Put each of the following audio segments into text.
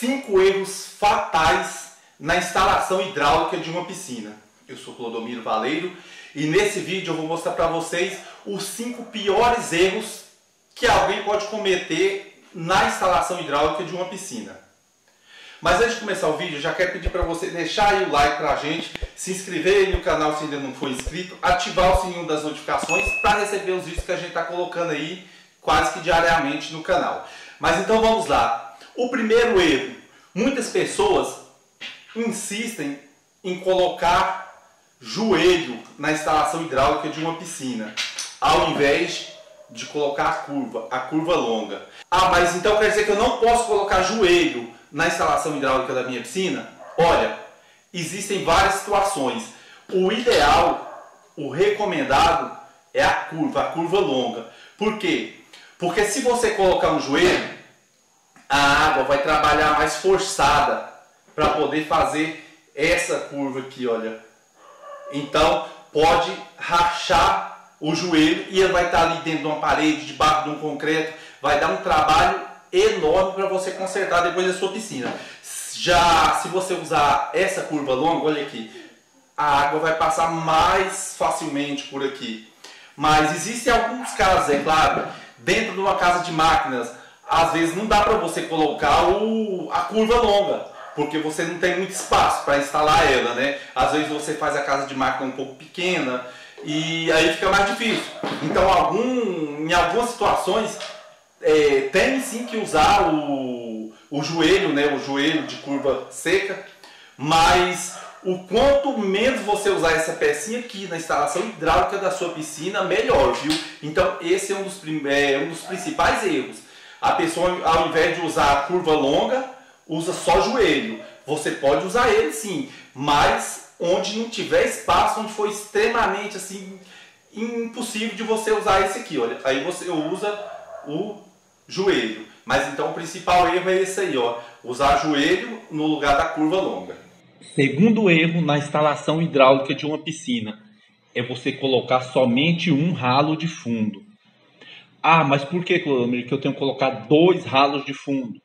cinco erros fatais na instalação hidráulica de uma piscina. Eu sou Clodomiro Valeiro e nesse vídeo eu vou mostrar para vocês os cinco piores erros que alguém pode cometer na instalação hidráulica de uma piscina. Mas antes de começar o vídeo, já quero pedir para você deixar aí o like para a gente, se inscrever no canal se ainda não for inscrito, ativar o sininho das notificações para receber os vídeos que a gente está colocando aí quase que diariamente no canal. Mas então vamos lá. O primeiro erro, muitas pessoas insistem em colocar joelho na instalação hidráulica de uma piscina, ao invés de colocar a curva, a curva longa. Ah, mas então quer dizer que eu não posso colocar joelho na instalação hidráulica da minha piscina? Olha, existem várias situações. O ideal, o recomendado é a curva, a curva longa. Por quê? Porque se você colocar um joelho, a água vai trabalhar mais forçada para poder fazer essa curva aqui, olha. Então, pode rachar o joelho e ele vai estar ali dentro de uma parede, debaixo de um concreto, vai dar um trabalho enorme para você consertar depois da sua piscina. Já se você usar essa curva longa, olha aqui, a água vai passar mais facilmente por aqui. Mas existem alguns casos, é claro, dentro de uma casa de máquinas, às vezes não dá para você colocar o, a curva longa, porque você não tem muito espaço para instalar ela, né? Às vezes você faz a casa de máquina um pouco pequena e aí fica mais difícil. Então, algum, em algumas situações, é, tem sim que usar o, o joelho, né, o joelho de curva seca, mas o quanto menos você usar essa pecinha aqui na instalação hidráulica da sua piscina, melhor, viu? Então esse é um dos, é, um dos principais erros. A pessoa, ao invés de usar a curva longa, usa só joelho. Você pode usar ele sim, mas onde não tiver espaço, onde for extremamente assim impossível de você usar esse aqui, olha. Aí você usa o joelho. Mas então o principal erro é esse aí, ó, usar joelho no lugar da curva longa. Segundo erro na instalação hidráulica de uma piscina é você colocar somente um ralo de fundo. Ah, mas por que, Clodamir, que eu tenho que colocar dois ralos de fundo?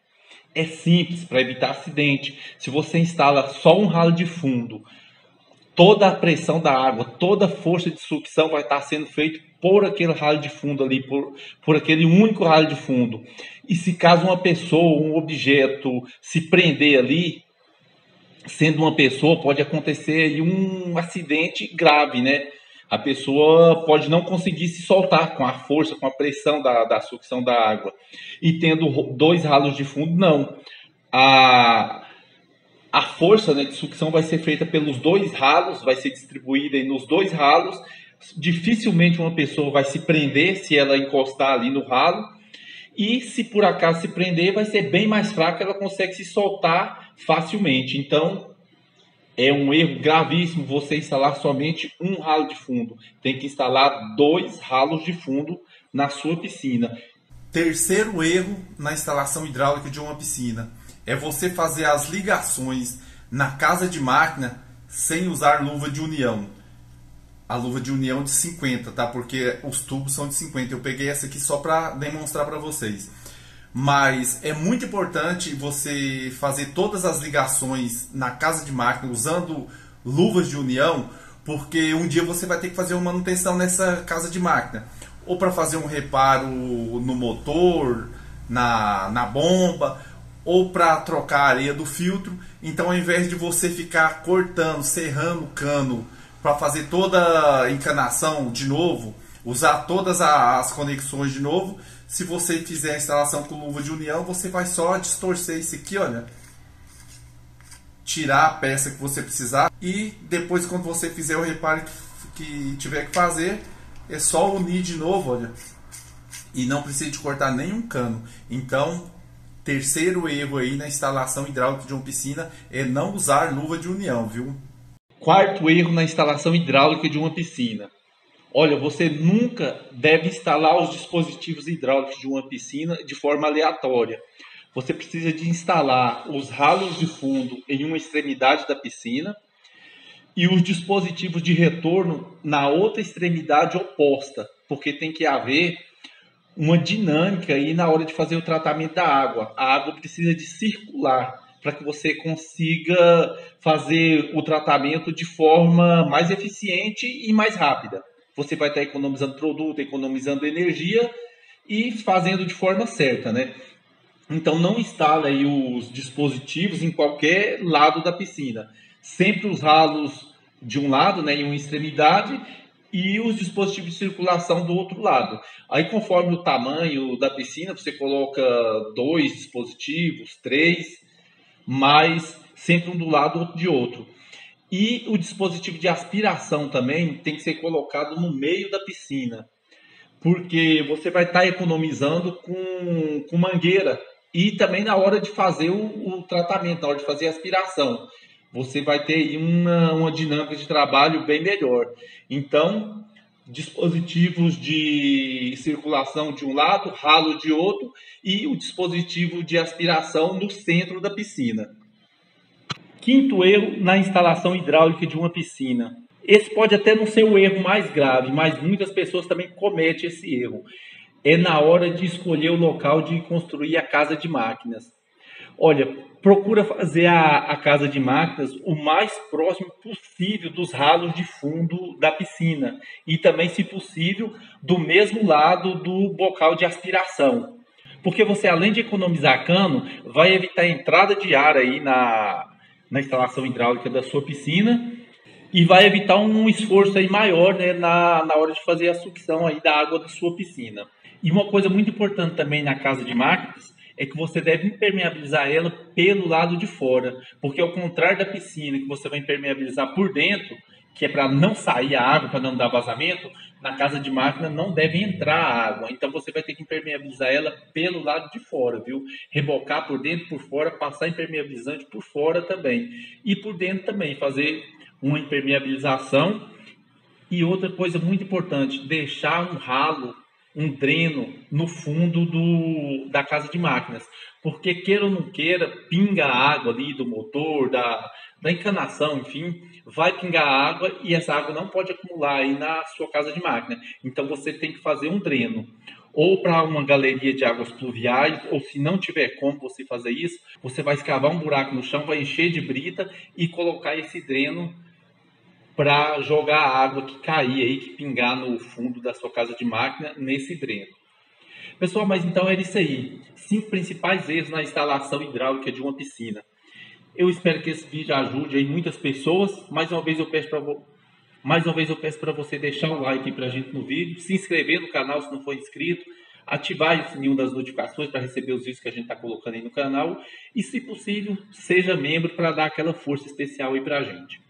É simples, para evitar acidente. Se você instala só um ralo de fundo, toda a pressão da água, toda a força de sucção vai estar sendo feita por aquele ralo de fundo ali, por, por aquele único ralo de fundo. E se caso uma pessoa, um objeto se prender ali, sendo uma pessoa, pode acontecer um acidente grave, né? A pessoa pode não conseguir se soltar com a força, com a pressão da, da sucção da água. E tendo dois ralos de fundo, não. A, a força né, de sucção vai ser feita pelos dois ralos, vai ser distribuída nos dois ralos dificilmente uma pessoa vai se prender se ela encostar ali no ralo. E se por acaso se prender, vai ser bem mais fraca, ela consegue se soltar facilmente. Então, é um erro gravíssimo você instalar somente um ralo de fundo. Tem que instalar dois ralos de fundo na sua piscina. Terceiro erro na instalação hidráulica de uma piscina é você fazer as ligações na casa de máquina sem usar luva de união a luva de união de 50, tá? Porque os tubos são de 50. Eu peguei essa aqui só para demonstrar para vocês. Mas é muito importante você fazer todas as ligações na casa de máquina usando luvas de união, porque um dia você vai ter que fazer uma manutenção nessa casa de máquina. Ou para fazer um reparo no motor, na, na bomba, ou para trocar a areia do filtro. Então, ao invés de você ficar cortando, serrando o cano para fazer toda a encanação de novo, usar todas as conexões de novo. Se você fizer a instalação com luva de união, você vai só distorcer isso aqui, olha. Tirar a peça que você precisar e depois quando você fizer o reparo que tiver que fazer, é só unir de novo, olha. E não precisa de cortar nenhum cano. Então, terceiro erro aí na instalação hidráulica de uma piscina é não usar luva de união, viu? Quarto erro na instalação hidráulica de uma piscina. Olha, você nunca deve instalar os dispositivos hidráulicos de uma piscina de forma aleatória. Você precisa de instalar os ralos de fundo em uma extremidade da piscina e os dispositivos de retorno na outra extremidade oposta, porque tem que haver uma dinâmica aí na hora de fazer o tratamento da água. A água precisa de circular para que você consiga fazer o tratamento de forma mais eficiente e mais rápida. Você vai estar economizando produto, economizando energia e fazendo de forma certa, né? Então não instale aí os dispositivos em qualquer lado da piscina. Sempre os ralos de um lado, né, em uma extremidade, e os dispositivos de circulação do outro lado. Aí, conforme o tamanho da piscina, você coloca dois dispositivos, três, mas sempre um do lado, outro de outro. E o dispositivo de aspiração também tem que ser colocado no meio da piscina, porque você vai estar economizando com, com mangueira e também na hora de fazer o, o tratamento, na hora de fazer a aspiração. Você vai ter uma, uma dinâmica de trabalho bem melhor. Então, dispositivos de circulação de um lado, ralo de outro e o dispositivo de aspiração no centro da piscina. Quinto erro na instalação hidráulica de uma piscina. Esse pode até não ser o erro mais grave, mas muitas pessoas também cometem esse erro é na hora de escolher o local de construir a casa de máquinas. Olha, procura fazer a, a casa de máquinas o mais próximo possível dos ralos de fundo da piscina e também, se possível, do mesmo lado do bocal de aspiração. Porque você, além de economizar cano, vai evitar a entrada de ar aí na, na instalação hidráulica da sua piscina e vai evitar um esforço aí maior né, na, na hora de fazer a sucção aí da água da sua piscina. E uma coisa muito importante também na casa de máquinas é que você deve impermeabilizar ela pelo lado de fora, porque ao contrário da piscina, que você vai impermeabilizar por dentro, que é para não sair a água, para não dar vazamento, na casa de máquina não deve entrar água. Então você vai ter que impermeabilizar ela pelo lado de fora, viu? Rebocar por dentro, por fora, passar impermeabilizante por fora também. E por dentro também, fazer uma impermeabilização. E outra coisa muito importante, deixar um ralo um dreno no fundo do, da casa de máquinas. Porque, queira ou não queira, pinga a água ali do motor, da, da encanação, enfim, vai pingar água e essa água não pode acumular aí na sua casa de máquina. Então, você tem que fazer um dreno. Ou para uma galeria de águas pluviais, ou se não tiver como você fazer isso, você vai escavar um buraco no chão, vai encher de brita e colocar esse dreno para jogar a água que cair aí, que pingar no fundo da sua casa de máquina nesse dreno. Pessoal, mas então era isso aí. Cinco principais erros na instalação hidráulica de uma piscina. Eu espero que esse vídeo ajude aí muitas pessoas. Mais uma vez eu peço para mais uma vez eu peço para você deixar o like para a gente no vídeo, se inscrever no canal se não for inscrito, ativar o sininho das notificações para receber os vídeos que a gente está colocando aí no canal e, se possível, seja membro para dar aquela força especial aí para a gente.